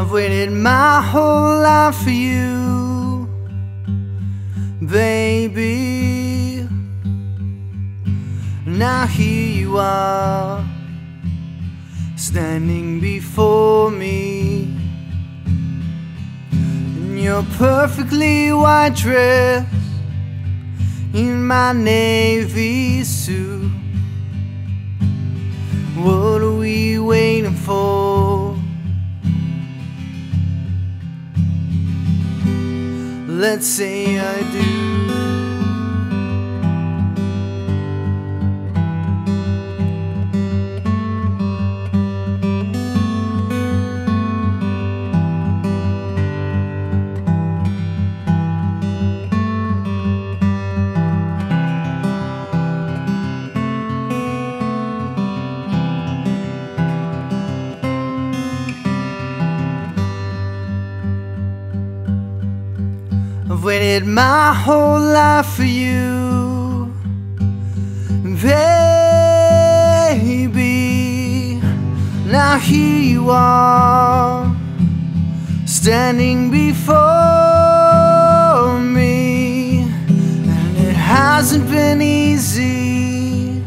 I've waited my whole life for you, baby. Now here you are, standing before me. In your perfectly white dress, in my navy suit. What are we waiting for? Let's say I do. I've waited my whole life for you, baby. Now here you are, standing before me, and it hasn't been easy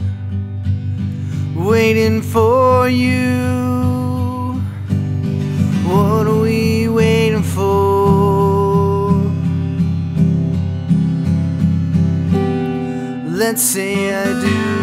waiting for you. let's say I do.